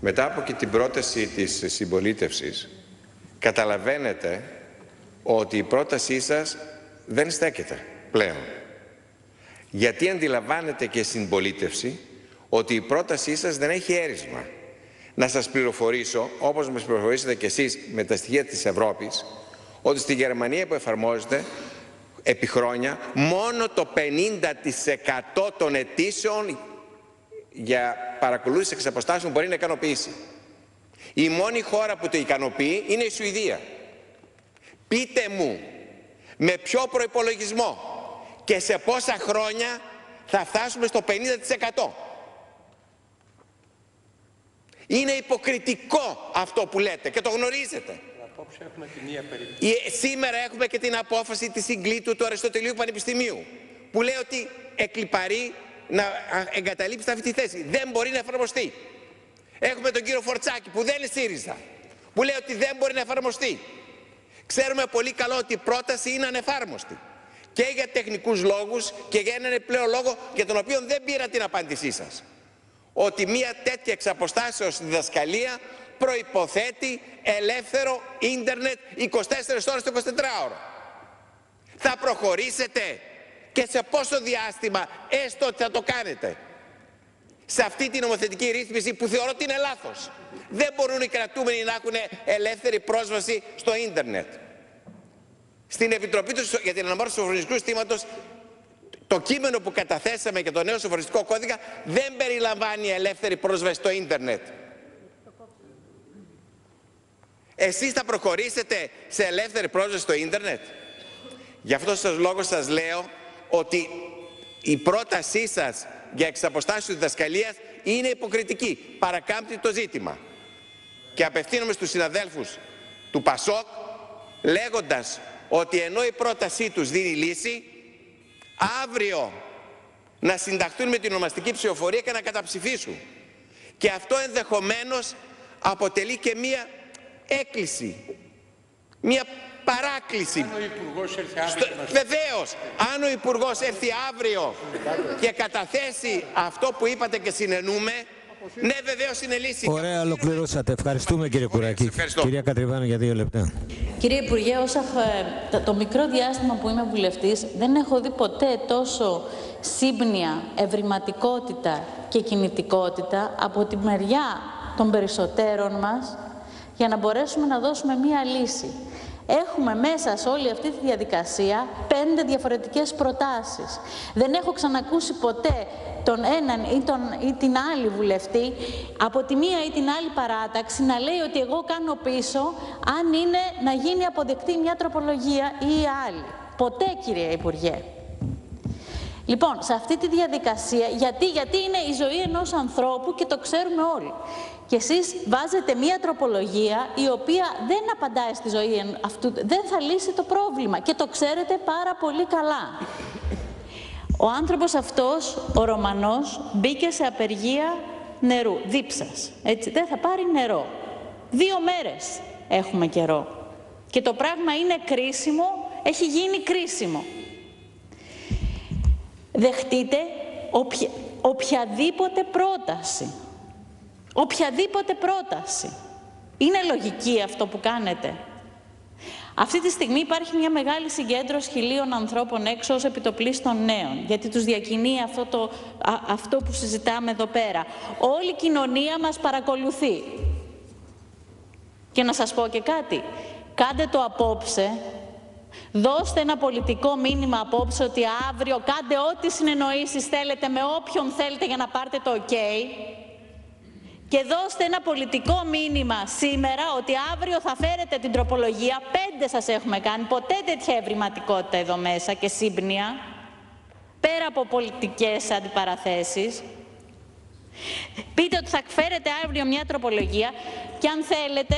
μετά από και την πρόταση της συμπολίτευσης καταλαβαίνετε ότι η πρότασή σας δεν στέκεται πλέον. Γιατί αντιλαμβάνετε και συμπολίτευση ότι η πρότασή σας δεν έχει έρισμα. Να σας πληροφορήσω, όπως μας πληροφορήσετε και εσείς με τα στοιχεία της Ευρώπης, ότι στη Γερμανία που εφαρμόζεται επί χρόνια μόνο το 50% των αιτήσεων για παρακολούθηση εξ αποστάσεων μπορεί να ικανοποιήσει. Η μόνη χώρα που το ικανοποιεί είναι η Σουηδία. Πείτε μου με ποιο προϋπολογισμό και σε πόσα χρόνια θα φτάσουμε στο 50%. Είναι υποκριτικό αυτό που λέτε και το γνωρίζετε. Έχουμε Σήμερα έχουμε και την απόφαση της συγκλήτου του Αριστοτελείου Πανεπιστημίου που λέει ότι εκλυπαρεί να εγκαταλείψει αυτή τη θέση. Δεν μπορεί να εφαρμοστεί. Έχουμε τον κύριο Φορτσάκη που δεν είναι ΣΥΡΙΖΑ που λέει ότι δεν μπορεί να εφαρμοστεί. Ξέρουμε πολύ καλό ότι η πρόταση είναι ανεφάρμοστη και για τεχνικούς λόγους και για έναν πλέον λόγο για τον οποίο δεν πήρα την απάντησή σας. Ότι μια τέτοια εξαποστάσεως διδασκαλία προϋποθέτει ελεύθερο ίντερνετ 24 ώρες το 24ωρο. Θα προχωρήσετε και σε πόσο διάστημα έστω ότι θα το κάνετε σε αυτή την νομοθετική ρύθμιση που θεωρώ ότι είναι λάθος. Δεν μπορούν οι κρατούμενοι να έχουν ελεύθερη πρόσβαση στο ίντερνετ. Στην Επιτροπή του για την αναμόρφωση του σοφρονιστικού συστήματος το κείμενο που καταθέσαμε για το νέο σοφρονιστικό κώδικα δεν περιλαμβάνει ελεύθερη πρόσβαση στο ίντερνετ. Εσείς θα προχωρήσετε σε ελεύθερη πρόσβαση στο ίντερνετ; Γι' αυτό σας λόγο σας λέω ότι η πρότασή σας για εξαποστάσιο διδασκαλίας είναι υποκριτική. Παρακάμπτει το ζήτημα. Και απευθύνομαι στους συναδέλφους του ΠΑΣΟΚ λέγοντας ότι ενώ η πρότασή τους δίνει λύση, αύριο να συνταχθούν με την ονομαστική ψηφοφορία και να καταψηφίσουν. Και αυτό ενδεχομένως αποτελεί και μία έκκληση, μία παράκληση. Αν ο Υπουργός έρθει αύριο. Στο... Βεβαίως, αν ο Υπουργός έρθει αύριο και καταθέσει αυτό που είπατε και συνενούμε, ναι, βεβαίως είναι λύση. Ωραία, ολοκληρώσατε. Ευχαριστούμε κύριε Κουράκη. Κυρία Κατριβάνου για δύο λεπτά. Κύριε Υπουργέ, όσα, το μικρό διάστημα που είμαι βουλευτής, δεν έχω δει ποτέ τόσο σύμπνοια, ευρηματικότητα και κινητικότητα από τη μεριά των περισσότερων μας για να μπορέσουμε να δώσουμε μία λύση. Έχουμε μέσα σε όλη αυτή τη διαδικασία πέντε διαφορετικές προτάσεις. Δεν έχω ξανακούσει ποτέ τον έναν ή, τον, ή την άλλη βουλευτή από τη μία ή την άλλη παράταξη να λέει ότι εγώ κάνω πίσω αν είναι να γίνει αποδεκτή μια τροπολογία ή η άλλη. Ποτέ κύριε Υπουργέ. Λοιπόν, σε αυτή τη διαδικασία, γιατί, γιατί είναι η ζωή ενός ανθρώπου και το ξέρουμε όλοι. Και εσείς βάζετε μία τροπολογία η οποία δεν απαντάει στη ζωή αυτού, δεν θα λύσει το πρόβλημα και το ξέρετε πάρα πολύ καλά. Ο άνθρωπος αυτός, ο Ρωμανός, μπήκε σε απεργία νερού, δίψας. Έτσι, δεν θα πάρει νερό. Δύο μέρες έχουμε καιρό. Και το πράγμα είναι κρίσιμο, έχει γίνει κρίσιμο. Δεχτείτε οποιαδήποτε πρόταση Οποιαδήποτε πρόταση. Είναι λογική αυτό που κάνετε. Αυτή τη στιγμή υπάρχει μια μεγάλη συγκέντρωση χιλίων ανθρώπων έξω ως επιτοπλίστων νέων, γιατί τους διακινεί αυτό, το, αυτό που συζητάμε εδώ πέρα. Όλη η κοινωνία μας παρακολουθεί. Και να σας πω και κάτι. Κάντε το απόψε, δώστε ένα πολιτικό μήνυμα απόψε ότι αύριο κάντε ό,τι συνεννοήσεις θέλετε με όποιον θέλετε για να πάρετε το ok και δώστε ένα πολιτικό μήνυμα σήμερα ότι αύριο θα φέρετε την τροπολογία. Πέντε σας έχουμε κάνει. Ποτέ τέτοια ευρηματικότητα εδώ μέσα και σύμπνοια. Πέρα από πολιτικές αντιπαραθέσεις. Πείτε ότι θα φέρετε αύριο μια τροπολογία και αν θέλετε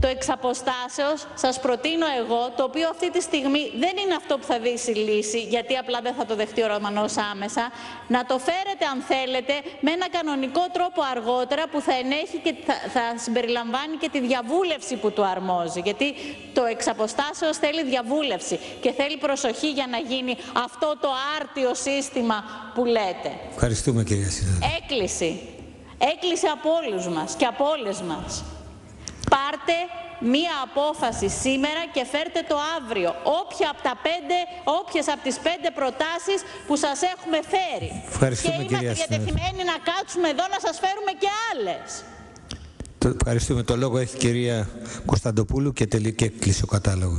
το εξαποστάσεως σας προτείνω εγώ, το οποίο αυτή τη στιγμή δεν είναι αυτό που θα δείσει λύση, γιατί απλά δεν θα το δεχτεί ο Ρωμανός άμεσα, να το φέρετε αν θέλετε με ένα κανονικό τρόπο αργότερα που θα ενέχει και θα, θα συμπεριλαμβάνει και τη διαβούλευση που του αρμόζει. Γιατί το εξαποστάσεως θέλει διαβούλευση και θέλει προσοχή για να γίνει αυτό το άρτιο σύστημα που λέτε. Ευχαριστούμε κυρία Συνάδελφε. Έκκληση Έκλεισε από όλους μας και από όλες μας. Πάρτε μία απόφαση σήμερα και φέρτε το αύριο. Όποια από τα πέντε, όποιες από τις πέντε προτάσεις που σας έχουμε φέρει. Ευχαριστούμε, και είμαστε κυρία διατεθειμένοι να κάτσουμε εδώ να σας φέρουμε και άλλες. Ευχαριστούμε. Το λόγο έχει η κυρία Κωνσταντοπούλου και τελεί και κλείσει ο κατάλογος.